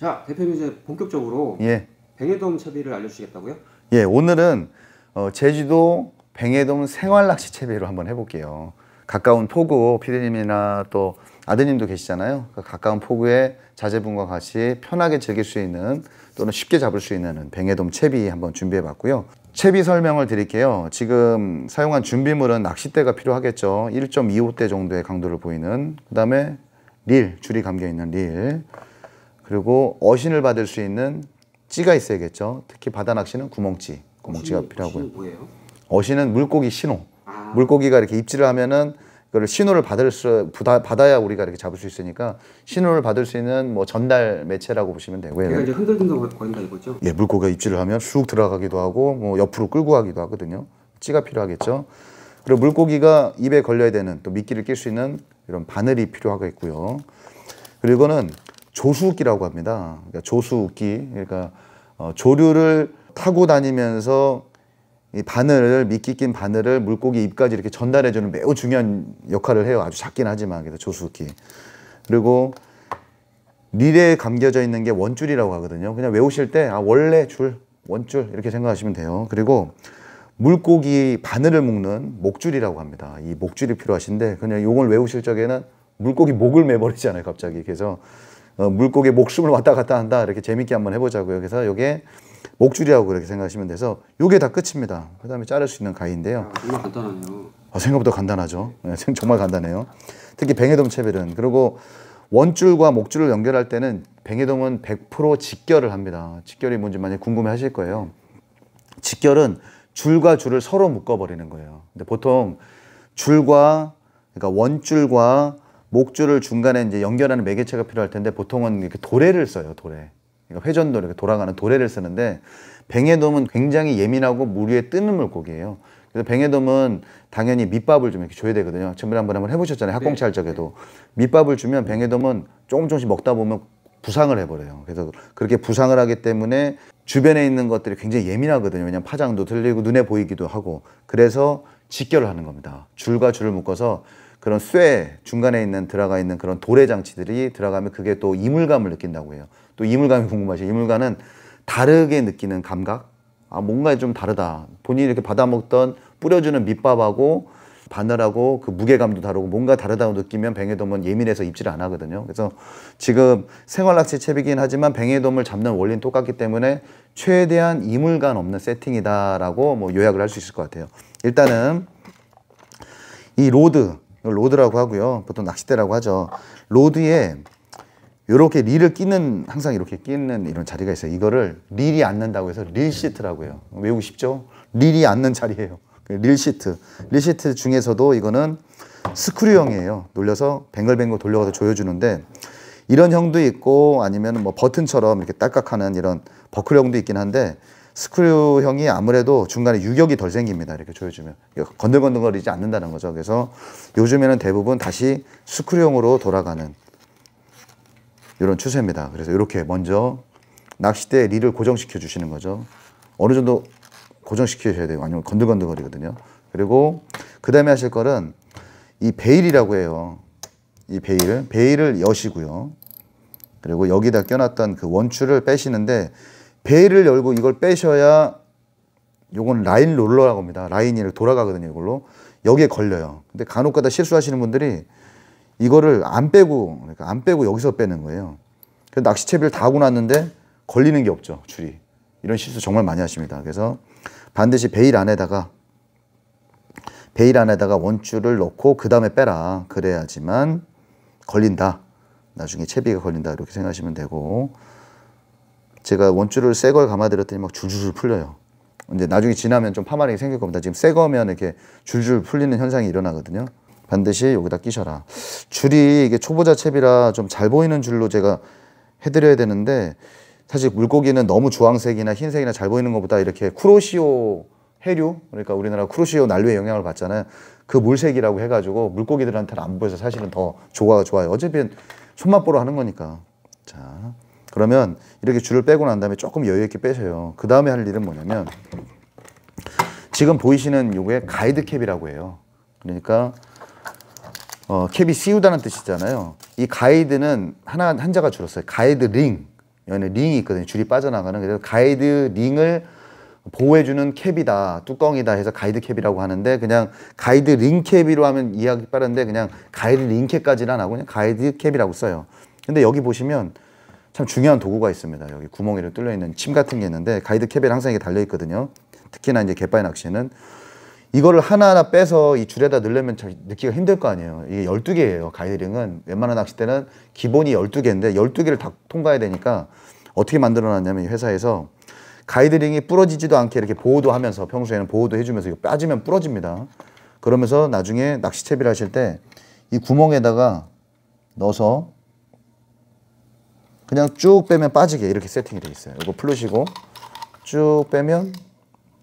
자, 대표님 이제 본격적으로 예. 뱅에돔 채비를 알려주시겠다고요? 예, 오늘은 어, 제주도 뱅해돔 생활낚시 채비로 한번 해볼게요. 가까운 포구 피디님이나 또 아드님도 계시잖아요. 그 가까운 포구에 자제분과 같이 편하게 즐길 수 있는 또는 쉽게 잡을 수 있는 뱅해돔 채비 한번 준비해봤고요. 채비 설명을 드릴게요. 지금 사용한 준비물은 낚싯대가 필요하겠죠. 1.25대 정도의 강도를 보이는 그 다음에 릴, 줄이 감겨 있는 릴 그리고 어신을 받을 수 있는 찌가 있어야겠죠. 특히 바다 낚시는 구멍찌, 구멍찌가 필요하고요. 어신은 물고기 신호. 아. 물고기가 이렇게 입질을 하면은 그걸 신호를 받을 수 받아, 받아야 우리가 이렇게 잡을 수 있으니까 신호를 받을 수 있는 뭐 전달 매체라고 보시면 되고요. 이제 흔들흔들 거린다 이거죠? 예, 물고기가 입질을 하면 쑥 들어가기도 하고 뭐 옆으로 끌고 가기도 하거든요. 찌가 필요하겠죠. 그리고 물고기가 입에 걸려야 되는 또 미끼를 낄 수 있는 이런 바늘이 필요하겠고요. 그리고 이거는 조수웃기라고 합니다. 그러니까 조수웃기, 그러니까 어, 조류를 타고 다니면서 이 바늘을 미끼 낀 바늘을 물고기 입까지 이렇게 전달해 주는 매우 중요한 역할을 해요. 아주 작긴 하지만 그래서 조수웃기. 그리고 릴에 감겨져 있는 게 원줄이라고 하거든요. 그냥 외우실 때 아, 원래 줄, 원줄 이렇게 생각하시면 돼요. 그리고 물고기 바늘을 묶는 목줄이라고 합니다. 이 목줄이 필요하신데 그냥 요걸 외우실 적에는 물고기 목을 매버리잖아요. 갑자기 그래서 어, 물고기 목숨을 왔다 갔다 한다 이렇게 재밌게 한번 해보자고요. 그래서 요게 목줄이라고 그렇게 생각하시면 돼서 요게 다 끝입니다. 그 다음에 자를 수 있는 가위인데요. 아, 정말 간단하네요. 아, 생각보다 간단하죠. 네, 정말 간단해요. 특히 뱅에돔 채비는 그리고 원줄과 목줄을 연결할 때는 뱅에돔은 100% 직결을 합니다. 직결이 뭔지 많이 궁금해 하실 거예요. 직결은 줄과 줄을 서로 묶어버리는 거예요. 근데 보통 줄과 그러니까 원줄과 목줄을 중간에 이제 연결하는 매개체가 필요할 텐데 보통은 이렇게 도래를 써요. 도래. 그러니까 회전도 이렇게 돌아가는 도래를 쓰는데 뱅에돔은 굉장히 예민하고 물 위에 뜨는 물고기예요. 그래서 뱅에돔은 당연히 밑밥을 좀 이렇게 줘야 되거든요. 지난번에 한번 해보셨잖아요. 학공치 할 적에도 밑밥을 주면 뱅에돔은 조금 조금씩 먹다 보면 부상을 해버려요. 그래서 그렇게 부상을 하기 때문에 주변에 있는 것들이 굉장히 예민하거든요. 왜냐하면 파장도 들리고 눈에 보이기도 하고 그래서 직결을 하는 겁니다. 줄과 줄을 묶어서 그런 쇠 중간에 있는 들어가 있는 그런 도래 장치들이 들어가면 그게 또 이물감을 느낀다고 해요. 또 이물감이 궁금하죠. 이물감은 다르게 느끼는 감각. 아 뭔가 좀 다르다. 본인이 이렇게 받아먹던 뿌려주는 밑밥하고 바늘하고 그 무게감도 다르고 뭔가 다르다고 느끼면 뱅에돔은 예민해서 입질을 안 하거든요. 그래서 지금 생활낚시 채비긴 하지만 벵에돔을 잡는 원리는 똑같기 때문에 최대한 이물감 없는 세팅이다라고 뭐 요약을 할 수 있을 것 같아요. 일단은 이 rod, 이걸 rod라고 하고요. 보통 낚싯대라고 하죠. rod에 이렇게 릴을 끼는 항상 이렇게 끼는 이런 자리가 있어요. 이거를 릴이 앉는다고 해서 reel seat라고 해요. 외우기 쉽죠? 릴이 앉는 자리예요. 그 reel seat. Reel seat 중에서도 이거는 스크류형이에요. 놀려서 뱅글뱅글 돌려가서 조여주는데 이런 형도 있고 아니면 뭐 버튼처럼 이렇게 딸깍하는 이런 버클형도 있긴 한데 스크류형이 아무래도 중간에 유격이 덜 생깁니다. 이렇게 조여주면 건들건들거리지 않는다는 거죠. 그래서 요즘에는 대부분 다시 스크류형으로 돌아가는 이런 추세입니다. 그래서 이렇게 먼저 낚싯대 릴을 고정시켜 주시는 거죠. 어느 정도 고정시켜셔야 돼요. 아니면 건들건들거리거든요. 그리고 그 다음에 하실 거는 이 베일이라고 해요. 이 베일. 베일을 여시고요. 그리고 여기다 껴놨던 그 원줄을 빼시는데 베일을 열고 이걸 빼셔야 요건 라인 롤러라고 합니다. 라인이 돌아가거든요. 이걸로. 여기에 걸려요. 근데 간혹 가다 실수하시는 분들이 이거를 안 빼고 그러니까 안 빼고 여기서 빼는 거예요. 그래서 낚시채비를 다 하고 났는데 걸리는 게 없죠. 줄이. 이런 실수 정말 많이 하십니다. 그래서 반드시 베일 안에다가 베일 안에다가 원줄을 넣고 그 다음에 빼라. 그래야지만 걸린다. 나중에 채비가 걸린다. 이렇게 생각하시면 되고 제가 원줄을 새 걸 감아드렸더니 막 줄줄 풀려요. 이제 나중에 지나면 좀 파마르게 생길 겁니다. 지금 새 거면 이렇게 줄줄 풀리는 현상이 일어나거든요. 반드시 여기다 끼셔라. 줄이 이게 초보자 채비라 좀 잘 보이는 줄로 제가 해드려야 되는데 사실 물고기는 너무 주황색이나 흰색이나 잘 보이는 것보다 이렇게 쿠로시오 해류 그러니까 우리나라 쿠로시오 난류의 영향을 받잖아요. 그 물색이라고 해가지고 물고기들한테는 안 보여서 사실은 더 조화가 좋아요. 어차피 손맛 보러 하는 거니까. 자 그러면 이렇게 줄을 빼고 난 다음에 조금 여유 있게 빼셔요. 그 다음에 할 일은 뭐냐면 지금 보이시는 요게 가이드 캡이라고 해요. 그러니까 어, cap이 씌우다는 뜻이잖아요. 이 가이드는 하나 한자가 줄었어요. guide ring. 여기 링이 있거든요. 줄이 빠져나가는 그래서 guide ring을 보호해주는 cap이다, 뚜껑이다 해서 guide cap이라고 하는데 그냥 guide ring cap이로 하면 이해하기 빠른데 그냥 guide ring cap까지는 안 하고 그냥 guide cap이라고 써요. 근데 여기 보시면 참 중요한 도구가 있습니다. 여기 구멍이 뚫려 있는 침 같은 게 있는데 guide cap에 항상 이게 달려 있거든요. 특히나 이제 갯바위 낚시는 이거를 하나하나 빼서 이 줄에다 넣으려면 잘 넣기가 힘들 거 아니에요. 이게 12개예요. 가이드링은 웬만한 낚싯대는 기본이 12개인데 12개를 다 통과해야 되니까 어떻게 만들어 놨냐면 이 회사에서 가이드링이 부러지지도 않게 이렇게 보호도 하면서 평소에는 보호도 해 주면서 이거 빠지면 부러집니다. 그러면서 나중에 낚시 채비를 하실 때 이 구멍에다가 넣어서 그냥 쭉 빼면 빠지게 이렇게 세팅이 돼 있어요. 이거 풀으시고 쭉 빼면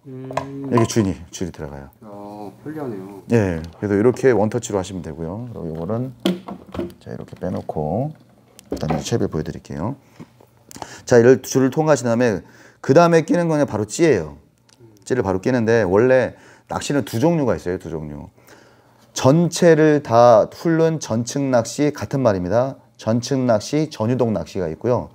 음, 여기 줄이 줄이 들어가요. 어, 편리하네요. 예, 그래서 이렇게 원터치로 하시면 되고요. 그리고 이거는 자 이렇게 빼놓고 일단 채비 보여드릴게요. 자, 이를 줄을 통과하신 다음에 그 다음에 끼는 거는 바로 찌예요. 찌를 바로 끼는데 원래 낚시는 두 종류가 있어요. 두 종류. 전체를 다 훑는 전층 낚시 같은 말입니다. 전층 낚시, 전유동 낚시가 있고요.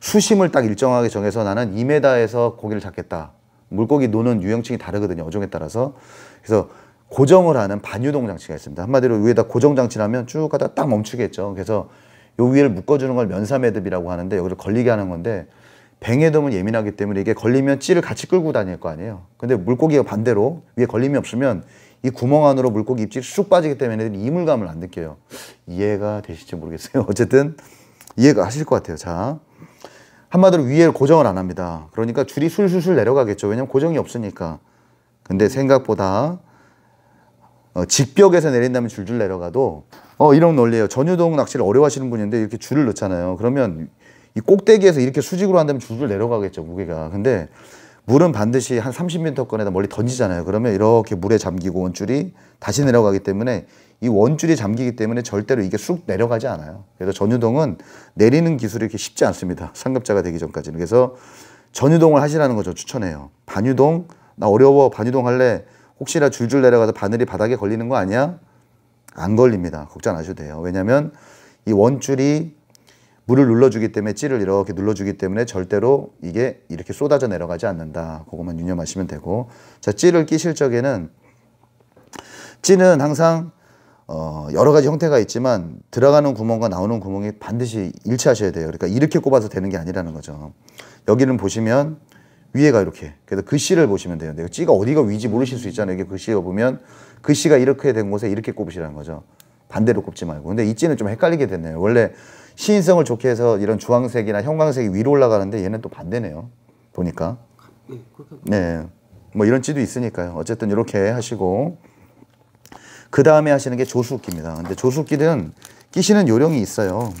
수심을 딱 일정하게 정해서 나는 2m에서 고기를 잡겠다. 물고기 노는 유형층이 다르거든요. 어종에 따라서. 그래서 고정을 하는 반유동 장치가 있습니다. 한마디로 위에다 고정 장치라면 쭉 가다 딱 멈추겠죠. 그래서 요 위를 묶어주는 걸 면사매듭이라고 하는데 여기를 걸리게 하는 건데 뱅에돔은 예민하기 때문에 이게 걸리면 찌를 같이 끌고 다닐 거 아니에요. 근데 물고기가 반대로 위에 걸림이 없으면 이 구멍 안으로 물고기 입질이 쑥 빠지기 때문에 이물감을 안 느껴요. 이해가 되실지 모르겠어요. 어쨌든 이해가 하실 것 같아요. 자. 한마디로 위에 고정을 안 합니다. 그러니까 줄이 술술술 내려가겠죠. 왜냐면 고정이 없으니까. 근데 생각보다 어, 직벽에서 내린다면 줄줄 내려가도 어, 이런 논리예요. 전유동 낚시를 어려워하시는 분인데 이렇게 줄을 넣잖아요. 그러면 이 꼭대기에서 이렇게 수직으로 한다면 줄줄 내려가겠죠. 무게가. 근데 물은 반드시 한 30m권에다 멀리 던지잖아요. 그러면 이렇게 물에 잠기고 원줄이 다시 내려가기 때문에 이 원줄이 잠기기 때문에 절대로 이게 쑥 내려가지 않아요. 그래서 전유동은 내리는 기술이 이렇게 쉽지 않습니다. 상급자가 되기 전까지는. 그래서 전유동을 하시라는 거죠. 추천해요. 반유동 나 어려워 반유동 할래. 혹시나 줄줄 내려가서 바늘이 바닥에 걸리는 거 아니야? 안 걸립니다. 걱정 안 하셔도 돼요. 왜냐하면 이 원줄이 물을 눌러주기 때문에 찌를 이렇게 눌러주기 때문에 절대로 이게 이렇게 쏟아져 내려가지 않는다. 그것만 유념하시면 되고 자 찌를 끼실 적에는 찌는 항상 어, 여러 가지 형태가 있지만 들어가는 구멍과 나오는 구멍이 반드시 일치하셔야 돼요. 그러니까 이렇게 꼽아서 되는 게 아니라는 거죠. 여기는 보시면 위에가 이렇게. 그래서 글씨를 보시면 돼요. 근데 찌가 어디가 위지 모르실 수 있잖아요. 이게 글씨가 보면 글씨가 이렇게 된 곳에 이렇게 꼽으시라는 거죠. 반대로 꼽지 말고. 근데 이 찌는 좀 헷갈리게 됐네요. 원래 시인성을 좋게 해서 이런 주황색이나 형광색이 위로 올라가는데 얘는 또 반대네요. 보니까. 네, 네. 뭐 이런 찌도 있으니까요. 어쨌든 이렇게 하시고 그 다음에 하시는 게 조수끼입니다. 근데 조수끼는 끼시는 요령이 있어요.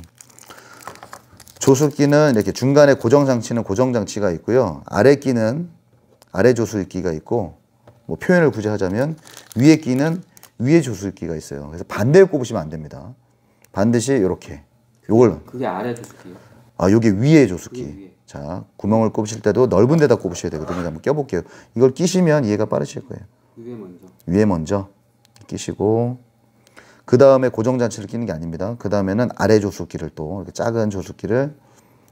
조수끼는 이렇게 중간에 고정 장치는 고정 장치가 있고요. 아래 끼는 아래 조수끼가 있고 뭐 표현을 굳이 하자면 위에 끼는 위에 조수끼가 있어요. 그래서 반대로 꼽으시면 안 됩니다. 반드시 이렇게 요걸 그게 아래 조수기요. 아, 요게 위에 조수끼. 위에, 위에. 자, 구멍을 꼽으실 때도 넓은 데다 꼽으셔야 되거든요. 한번 껴 볼게요. 이걸 끼시면 이해가 빠르실 거예요. 그게 먼저. 위에 먼저 끼시고, 그 다음에 고정장치를 끼는 게 아닙니다. 그 다음에는 아래 조수끼를 또, 이렇게 작은 조수끼를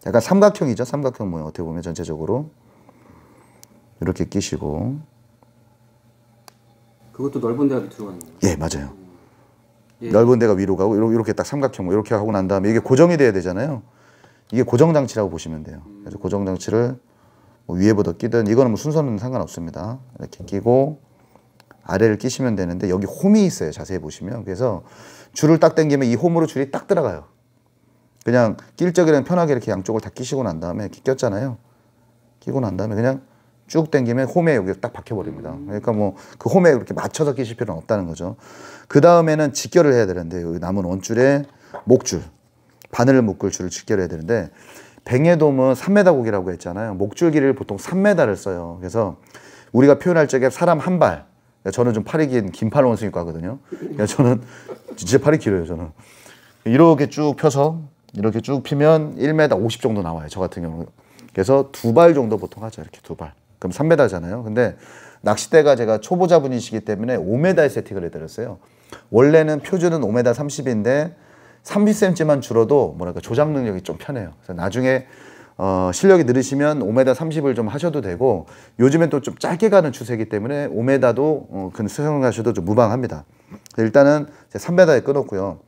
약간 삼각형이죠. 삼각형 모양 어떻게 보면 전체적으로. 이렇게 끼시고, 그것도 넓은 데가 들어가는 거예요. 예, 맞아요. 예. 넓은 데가 위로 가고, 이렇게, 딱 삼각형, 뭐 이렇게 하고 난 다음에 이게 고정이 돼야 되잖아요. 이게 고정 장치라고 보시면 돼요. 그래서 고정 장치를 뭐 위에보다 끼든 이거는 뭐 순서는 상관없습니다. 이렇게 끼고 아래를 끼시면 되는데 여기 홈이 있어요. 자세히 보시면. 그래서 줄을 딱 당기면 이 홈으로 줄이 딱 들어가요. 그냥 낄 적에는 편하게 이렇게 양쪽을 다 끼시고 난 다음에 이렇게 꼈잖아요. 끼고 난 다음에 그냥 쭉 당기면 홈에 여기 딱 박혀버립니다. 그러니까 뭐 그 홈에 그렇게 맞춰서 끼실 필요는 없다는 거죠. 그 다음에는 직결을 해야 되는데 여기 남은 원줄에 목줄, 바늘을 묶을 줄을 직결해야 되는데 뱅에돔은 3m 고기라고 했잖아요. 목줄 길이를 보통 3m를 써요. 그래서 우리가 표현할 적에 사람 한 발. 그러니까 저는 좀 팔이 긴 긴팔 원숭이과거든요. 그러니까 저는 진짜 팔이 길어요. 저는 이렇게 쭉 펴서 이렇게 쭉 피면 1m 50 정도 나와요. 저 같은 경우는. 그래서 두 발 정도 보통 하죠. 이렇게 두 발. 그럼 3m잖아요. 근데 낚싯대가 제가 초보자분이시기 때문에 5m에 세팅을 해드렸어요. 원래는 표준은 5m 30인데 30cm만 줄어도 뭐랄까 조작 능력이 좀 편해요. 그래서 나중에 어, 실력이 늘으시면 5m 30을 좀 하셔도 되고 요즘엔 또 좀 짧게 가는 추세이기 때문에 5m도 어, 그 수영하셔도 좀 무방합니다. 일단은 3m에 끊었고요.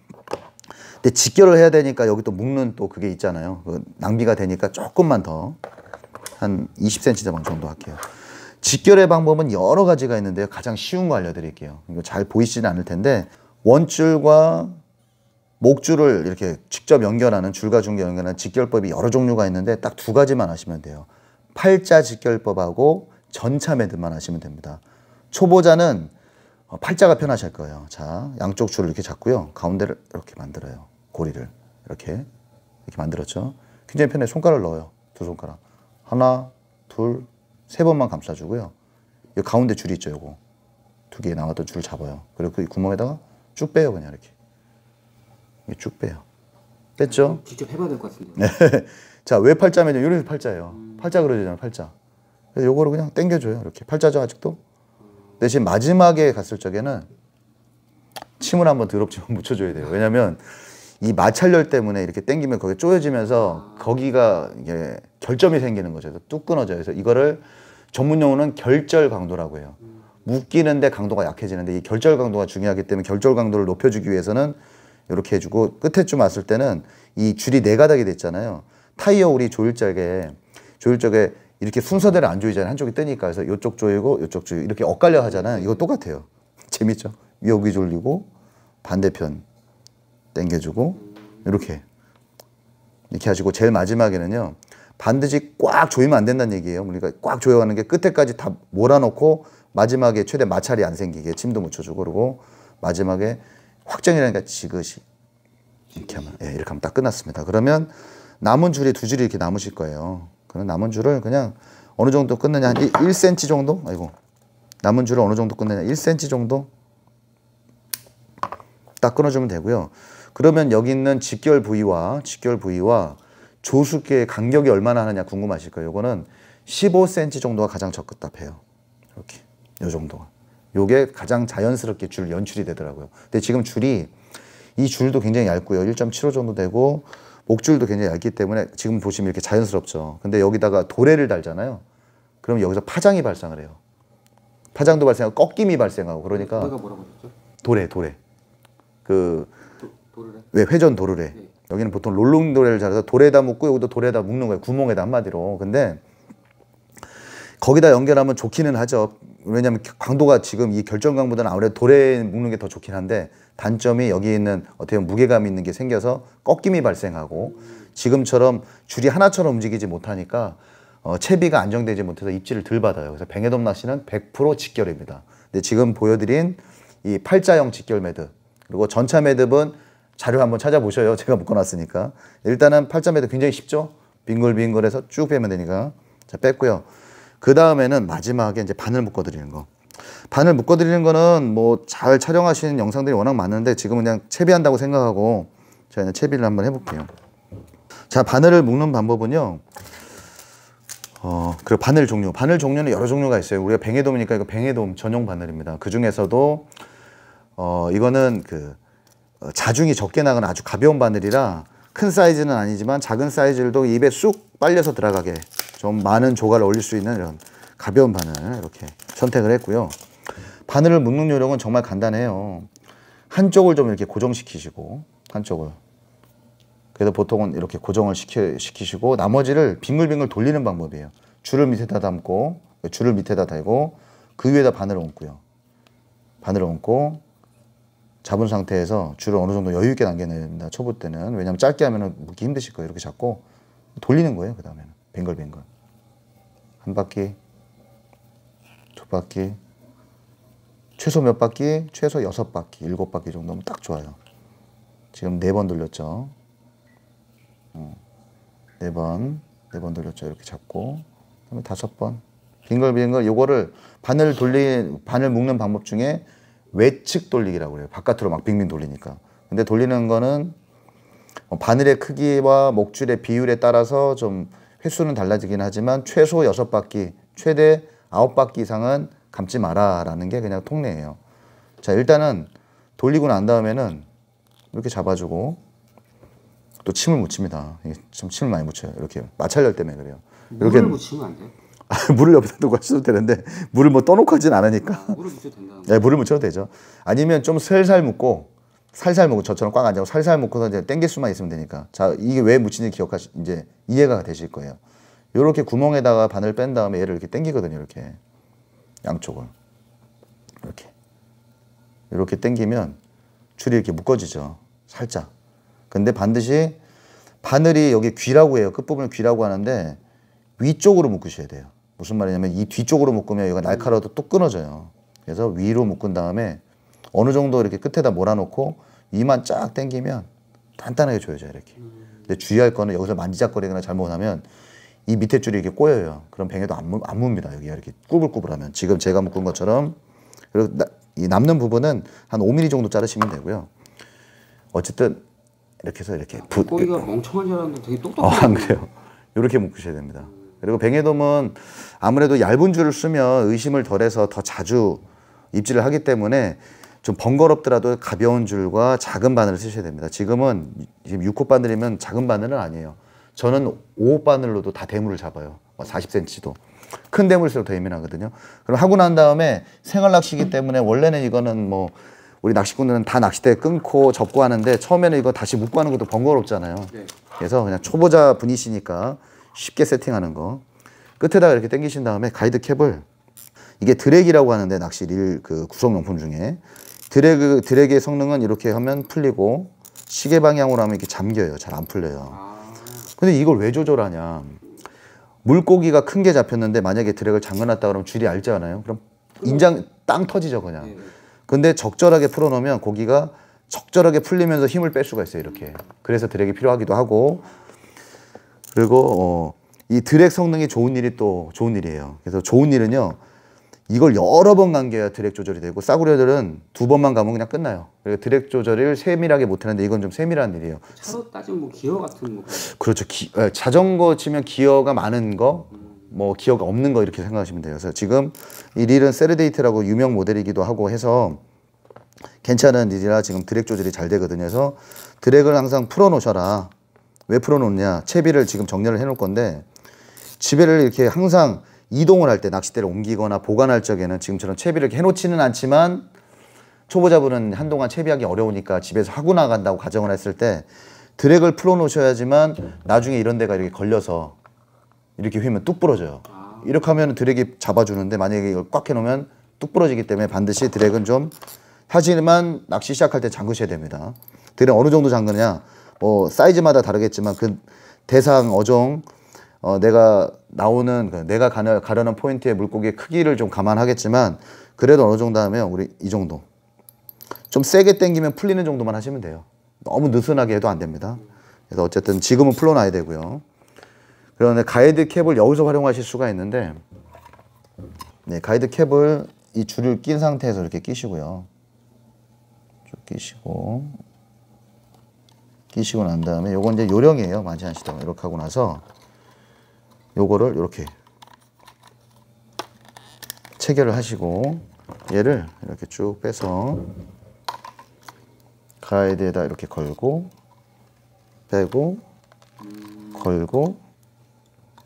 근데 직결을 해야 되니까 여기 또 묶는 또 그게 있잖아요. 그 낭비가 되니까 조금만 더 한 20cm 정도 할게요. 직결의 방법은 여러 가지가 있는데요. 가장 쉬운 거 알려드릴게요. 이거 잘 보이지는 않을 텐데 원줄과 목줄을 이렇게 직접 연결하는 줄과 중계 연결하는 직결법이 여러 종류가 있는데 딱 두 가지만 하시면 돼요. 팔자 직결법하고 전차 매듭만 하시면 됩니다. 초보자는 어, 팔자가 편하실 거예요. 자, 양쪽 줄을 이렇게 잡고요. 가운데를 이렇게 만들어요. 고리를 이렇게 이렇게 만들었죠. 굉장히 편해. 손가락을 넣어요. 두 손가락. 하나, 둘, 세 번만 감싸주고요. 이 가운데 줄이 있죠. 요거 두개 나왔던 줄을 잡아요. 그리고 그 구멍에다가 쭉 빼요. 그냥 이렇게. 쭉 빼요. 뺐죠? 직접 해봐야 될 것 같은데. 네. 자, 왜 팔자면요? 이런 팔자예요. 팔자 그려지잖아요, 팔자. 그래서 요거를 그냥 당겨줘요. 이렇게. 팔자죠, 아직도? 대신 마지막에 갔을 적에는 침을 한번 더럽지만 묻혀줘야 돼요. 왜냐면 이 마찰열 때문에 이렇게 당기면 거기 쪼여지면서 거기가 이게 결점이 생기는 거죠. 뚝 끊어져요. 그래서 이거를 전문 용어는 결절 강도라고 해요. 묶이는데 강도가 약해지는데 이 결절 강도가 중요하기 때문에 결절 강도를 높여주기 위해서는 이렇게 해주고 끝에 좀 왔을 때는 이 줄이 네 가닥이 됐잖아요. 타이어 우리 조일 적에 조일 적에 이렇게 순서대로 안 조이잖아요. 한쪽이 뜨니까 그래서 이쪽 조이고 이쪽 조이고 이렇게 엇갈려 하잖아요. 이거 똑같아요. 재밌죠? 여기 졸리고 반대편 당겨주고 이렇게 이렇게 하시고 제일 마지막에는요 반드시 꽉 조이면 안 된다는 얘기예요. 우리가 꽉 조여가는 게 끝에까지 다 몰아놓고 마지막에 최대 마찰이 안 생기게 침도 묻혀주고 그러고 마지막에 확정이라니까 지그시 이렇게 하면 예, 이렇게 하면 딱 끝났습니다. 그러면 남은 줄이 두 줄이 이렇게 남으실 거예요. 그럼 남은 줄을 그냥 어느 정도 끊느냐 한 1, 1cm 정도? 아이고 남은 줄을 어느 정도 끊느냐 1cm 정도 딱 끊어주면 되고요. 그러면 여기 있는 직결 부위와 직결 부위와 조수께의 간격이 얼마나 하느냐 궁금하실 거예요. 이거는 15cm 정도가 가장 적답해요. 이렇게 요 정도가. 요게 가장 자연스럽게 줄 연출이 되더라고요. 근데 지금 줄이 이 줄도 굉장히 얇고요. 1.75 정도 되고 목줄도 굉장히 얇기 때문에 지금 보시면 이렇게 자연스럽죠. 근데 여기다가 도래를 달잖아요. 그럼 여기서 파장이 발생을 해요. 파장도 발생하고 꺾임이 발생하고 그러니까 내가 뭐라고 그랬죠? 도래 도래 그 도, 도르래? 왜 회전 도르래 여기는 보통 롤링 도래를 잘해서 돌에다 묶고 여기도 돌에다 묶는 거예요 구멍에다 한마디로 근데 거기다 연결하면 좋기는 하죠 왜냐하면 강도가 지금 이 결정강보다는 아무래도 돌에 묶는 게 더 좋긴 한데 단점이 여기 있는 어떻게 보면 무게감 있는 게 생겨서 꺾임이 발생하고 지금처럼 줄이 하나처럼 움직이지 못하니까 어, 채비가 안정되지 못해서 입질을 덜 받아요. 그래서 뱅에돔 낚시는 100% 직결입니다. 근데 지금 보여드린 이 팔자형 직결 매듭 그리고 전차 매듭은 자료 한번 찾아보셔요. 제가 묶어놨으니까 일단은 팔자 매듭 굉장히 쉽죠. 빙글빙글해서 쭉 빼면 되니까 자 뺐고요. 그 다음에는 마지막에 이제 바늘 묶어드리는 거. 바늘 묶어드리는 거는 뭐 잘 촬영하시는 영상들이 워낙 많은데 지금은 그냥 채비한다고 생각하고 저희는 채비를 한번 해볼게요. 자 바늘을 묶는 방법은요. 어, 그리고 바늘 종류. 바늘 종류는 여러 종류가 있어요. 우리가 뱅에돔이니까 이거 뱅에돔 전용 바늘입니다. 그 중에서도 어, 이거는 그 어, 자중이 적게 나가는 아주 가벼운 바늘이라 큰 사이즈는 아니지만 작은 사이즈들도 입에 쑥 빨려서 들어가게 좀 많은 조각을 올릴 수 있는 이런 가벼운 바늘 이렇게 선택을 했고요. 바늘을 묶는 요령은 정말 간단해요. 한쪽을 좀 이렇게 고정시키시고 한쪽을 그래서 보통은 이렇게 고정을 시키, 시키시고 나머지를 빙글빙글 돌리는 방법이에요. 줄을 밑에다 담고 줄을 밑에다 달고 그 위에다 바늘을 얹고요. 바늘을 얹고 잡은 상태에서 줄을 어느 정도 여유 있게 당겨내야 됩니다. 초보 때는 왜냐하면 짧게 하면 묶기 힘드실 거예요. 이렇게 잡고 돌리는 거예요. 그 다음에는 빙글빙글 한 바퀴 두 바퀴 최소 몇 바퀴? 최소 여섯 바퀴, 일곱 바퀴 정도면 딱 좋아요. 지금 네 번 돌렸죠. 네 번, 네 번 돌렸죠. 이렇게 잡고, 그다음에 다섯 번. 빙글빙글 요거를 바늘 돌리 바늘 묶는 방법 중에 외측 돌리기라고 그래요. 바깥으로 막 빙빙 돌리니까. 근데 돌리는 거는 어, 바늘의 크기와 목줄의 비율에 따라서 좀 횟수는 달라지긴 하지만 최소 여섯 바퀴, 최대 아홉 바퀴 이상은 감지 마라라는 게 그냥 통례예요. 자, 일단은 돌리고 난 다음에는 이렇게 잡아주고 또또 침을 묻힙니다. 좀 침을 많이 묻혀요. 이렇게 마찰열 때문에 그래요. 이렇게 묻히면 안 돼요? 물을 옆에다 두고 하셔도 되는데 물을 뭐 떠놓고 하진 않으니까 아, 물을 묻혀도 된다. 네, 물을 묻혀도 되죠. 아니면 좀 살살 묻고 살살 묻고 저처럼 꽉 앉아고 살살 묻고서 이제 당길 수만 있으면 되니까. 자, 이게 왜 묻히는지 기억하시 이제 이해가 되실 거예요. 요렇게 구멍에다가 바늘 뺀 다음에 얘를 이렇게 당기거든요. 이렇게 양쪽을 이렇게 이렇게 당기면 줄이 이렇게 묶어지죠. 살짝. 근데 반드시 바늘이 여기 귀라고 해요. 끝부분을 귀라고 하는데 위쪽으로 묶으셔야 돼요. 무슨 말이냐면 이 뒤쪽으로 묶으면 여기가 날카로워도 뚝 끊어져요. 그래서 위로 묶은 다음에 어느 정도 이렇게 끝에다 몰아놓고 위만 쫙 당기면 단단하게 조여져요 이렇게. 근데 주의할 거는 여기서 만지작거리거나 잘못하면 이 밑에 줄이 이렇게 꼬여요. 그럼 뱅에도 안, 무, 안 뭅니다. 여기가 이렇게 꾸불꾸불하면 지금 제가 묶은 것처럼 그리고 나- 이 남는 부분은 한 5mm 정도 자르시면 되고요. 어쨌든 이렇게 해서 이렇게 부, 고기가 멍청한 줄 알았는데 되게 어, 똑똑해. 안 그래요. 이렇게 묶으셔야 됩니다. 그리고 뱅에돔은 아무래도 얇은 줄을 쓰면 의심을 덜해서 더 자주 입질을 하기 때문에 좀 번거롭더라도 가벼운 줄과 작은 바늘을 쓰셔야 됩니다. 지금은 지금 6호 바늘이면 작은 바늘은 아니에요. 저는 5호 바늘로도 다 대물을 잡아요. 40cm도. 큰 대물일수록 더 예민하거든요. 그럼 하고 난 다음에 생활 낚시기 때문에 원래는 이거는 뭐 우리 낚시꾼들은 다 낚싯대 끊고 접고 하는데 처음에는 이거 다시 묶고 하는 것도 번거롭잖아요. 네. 그래서 그냥 초보자 분이시니까 쉽게 세팅하는 거. 끝에다가 이렇게 당기신 다음에 가이드 캡을 이게 드랙이라고 하는데 낚시 릴 그 구성용품 중에 드래그 드랙의 성능은 이렇게 하면 풀리고 시계 방향으로 하면 이렇게 잠겨요. 잘 안 풀려요. 아, 근데 이걸 왜 조절하냐? 물고기가 큰 게 잡혔는데 만약에 드랙을 잠궈놨다 그러면 줄이 얇잖아요? 그럼 인장 땅 터지죠 그냥. 네. 근데 적절하게 풀어놓으면 고기가 적절하게 풀리면서 힘을 뺄 수가 있어요 이렇게. 그래서 드랙이 필요하기도 하고 그리고 어, 이 드랙 성능이 좋은 일이 또 좋은 일이에요 그래서 좋은 일은요 이걸 여러 번 감겨야 드랙 조절이 되고 싸구려들은 두 번만 감으면 그냥 끝나요 그리고 드랙 조절을 세밀하게 못 하는데 이건 좀 세밀한 일이에요 차로 따지면 뭐 기어 같은 뭐 그런 그렇죠. 기- 에, 자전거 치면 기어가 많은 거, 뭐 기어가 없는 거 이렇게 생각하시면 돼요. 그래서 지금 이 릴은 세르데이트라고 유명 모델이기도 하고 해서 괜찮은 릴이라 지금 드랙 조절이 잘 되거든요. 그래서 드랙을 항상 풀어 놓으셔라. 왜 풀어놓냐? 채비를 지금 정렬을 해놓을 건데 집에를 이렇게 항상 이동을 할 때 낚싯대를 옮기거나 보관할 적에는 지금처럼 채비를 해놓지는 않지만 초보자분은 한동안 채비하기 어려우니까 집에서 하고 나간다고 가정을 했을 때 드랙을 풀어 놓으셔야지만 나중에 이런 데가 이렇게 걸려서 이렇게 휘면 뚝 부러져요. 이렇게 하면 드랙이 잡아주는데 만약에 이걸 꽉 해놓으면 뚝 부러지기 때문에 반드시 드랙은 좀 하지만 낚시 시작할 때 잠그셔야 됩니다. 드랙 어느 정도 잠그냐? 뭐 사이즈마다 다르겠지만 그 대상 어종 어, 내가 나오는 그 내가 가려, 가려는 포인트의 물고기의 크기를 좀 감안하겠지만 그래도 어느 정도 하면 우리 이 정도 좀 세게 당기면 풀리는 정도만 하시면 돼요. 너무 느슨하게 해도 안 됩니다. 그래서 어쨌든 지금은 풀어놔야 되고요. 그런데 guide cap을 여기서 활용하실 수가 있는데 네, 가이드 캡을 이 줄을 낀 상태에서 이렇게 끼시고요. 쭉 끼시고 끼시고 난 다음에 요건 이제 요령이에요. 많지 않시다가 이렇게 하고 나서 요거를 이렇게 체결을 하시고 얘를 이렇게 쭉 빼서 가이드에다 이렇게 걸고 빼고 걸고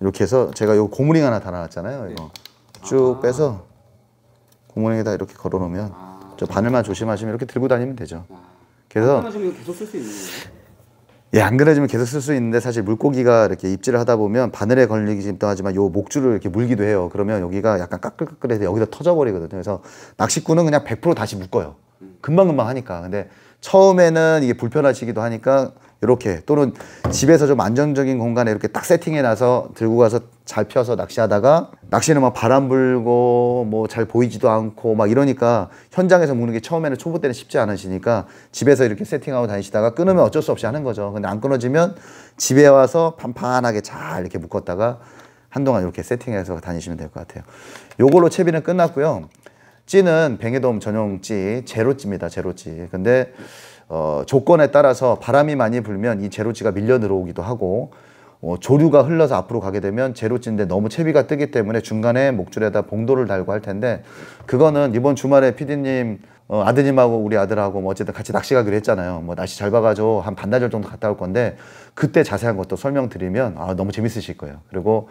이렇게 해서 제가 요 고무링 하나 달아놨잖아요. 이거 쭉 빼서 고무링에다 이렇게 걸어놓으면 저 바늘만 조심하시면 이렇게 들고 다니면 되죠. 그래서 하시면 이거 계속 쓸 수 있는 거예요? 예, 안 그래지면 계속 쓸 수 있는데 사실 물고기가 이렇게 입질을 하다 보면 바늘에 걸리기도 하지만 요 목줄을 이렇게 물기도 해요. 그러면 여기가 약간 까끌까끌해서 여기서 터져버리거든요. 그래서 낚시꾼은 그냥 100% 다시 묶어요. 금방금방 하니까. 근데 처음에는 이게 불편하시기도 하니까 이렇게 또는 집에서 좀 안정적인 공간에 이렇게 딱 세팅해 놔서 들고 가서 잘 펴서 낚시하다가 낚시는 막 바람 불고 뭐 잘 보이지도 않고 막 이러니까 현장에서 묶는 게 처음에는 초보 때는 쉽지 않으시니까 집에서 이렇게 세팅하고 다니시다가 끊으면 어쩔 수 없이 하는 거죠. 근데 안 끊어지면 집에 와서 판판하게 잘 이렇게 묶었다가 한동안 이렇게 세팅해서 다니시면 될 것 같아요. 요걸로 채비는 끝났고요. 찌는 뱅에돔 전용 찌 제로찌입니다. 제로찌. 근데 어, 조건에 따라서 바람이 많이 불면 이 제로찌가 밀려 들어오기도 하고 어, 조류가 흘러서 앞으로 가게 되면 제로찌인데 너무 채비가 뜨기 때문에 중간에 목줄에다 봉도를 달고 할 텐데 그거는 이번 주말에 피디님 어, 아드님하고 우리 아들하고 뭐 어쨌든 같이 낚시 가기로 했잖아요. 뭐 날씨 잘 봐가지고 한 반나절 정도 갔다 올 건데 그때 자세한 것도 설명드리면 아, 너무 재밌으실 거예요. 그리고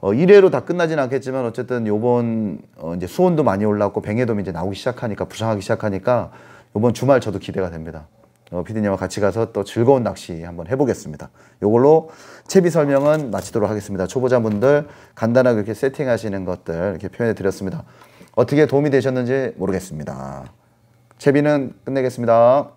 어, 1회로 다 끝나진 않겠지만 어쨌든 요번 어, 이제 수온도 많이 올랐고 뱅에돔이 이제 나오기 시작하니까 부상하기 시작하니까 요번 주말 저도 기대가 됩니다. 어, 피디님과 같이 가서 또 즐거운 낚시 한번 해보겠습니다. 요걸로 채비 설명은 마치도록 하겠습니다. 초보자분들 간단하게 이렇게 세팅하시는 것들 이렇게 표현해 드렸습니다. 어떻게 도움이 되셨는지 모르겠습니다. 채비는 끝내겠습니다.